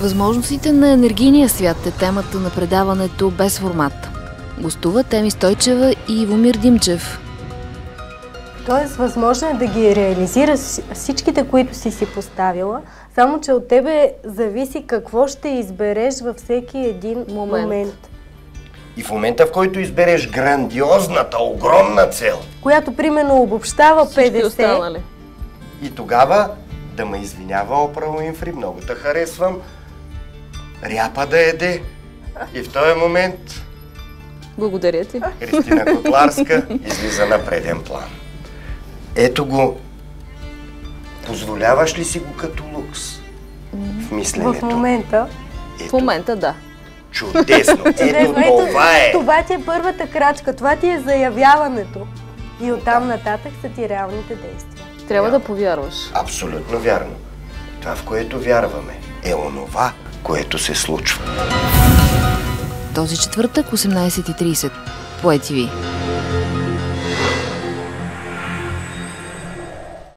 Възможностите на енергийния свят е темата на предаването без формат. Гостува Теми Стойчева и Ивомир Димчев. Тоест, възможно е да ги реализираш всичките, които си си поставила, само че от тебе зависи какво ще избереш във всеки един момент. момент. И в момента, в който избереш грандиозната, огромна цел, която примерно обобщава Всички 50, останали. и тогава да ме извинява Опра Уинфри, много те харесвам, ряпа да еде. И в този момент Благодаря ти. Кристина Котларска излиза на преден план. Ето го. Позволяваш ли си го като лукс в в мисленето? момента. В Ето, момента да. чудесно. Ето Ето, това е. това ти е първата крачка, това ти е заявяването. И оттам нататък са ти реалните действия. Трябва да повярваш. Абсолютно вярно. Това, в което вярваме, е онова, което се случва. Този четвъртък 18.30 по ETV.